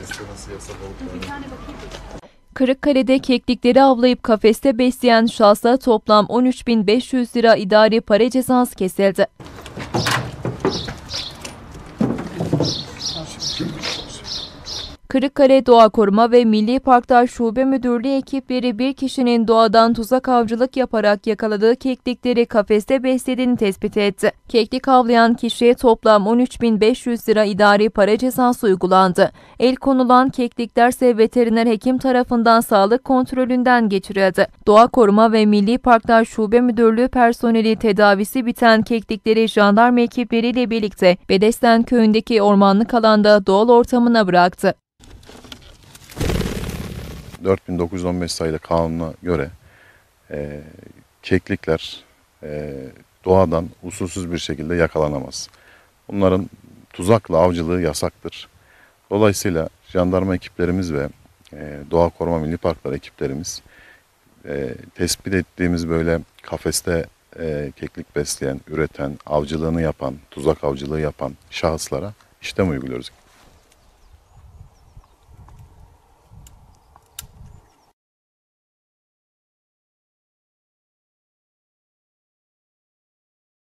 Beslemesi yasak olup. Kırıkkale'de keklikleri avlayıp kafeste besleyen şahsa toplam 13.500 lira idari para cezası kesildi. Kırıkkale Doğa Koruma ve Milli Parklar Şube Müdürlüğü ekipleri bir kişinin doğadan tuzak avcılık yaparak yakaladığı keklikleri kafeste beslediğini tespit etti. Keklik avlayan kişiye toplam 13.500 lira idari para cezası uygulandı. El konulan keklikler ise veteriner hekim tarafından sağlık kontrolünden geçirildi. Doğa Koruma ve Milli Parklar Şube Müdürlüğü personeli tedavisi biten keklikleri jandarma ekipleriyle birlikte Bedesten köyündeki ormanlık alanda doğal ortamına bıraktı. 4915 sayılı kanuna göre e, keklikler e, doğadan usulsüz bir şekilde yakalanamaz. Bunların tuzakla avcılığı yasaktır. Dolayısıyla jandarma ekiplerimiz ve e, Doğa Koruma Milli Parklar ekiplerimiz e, tespit ettiğimiz böyle kafeste e, keklik besleyen, üreten, avcılığını yapan, tuzak avcılığı yapan şahıslara işlem uyguluyoruz.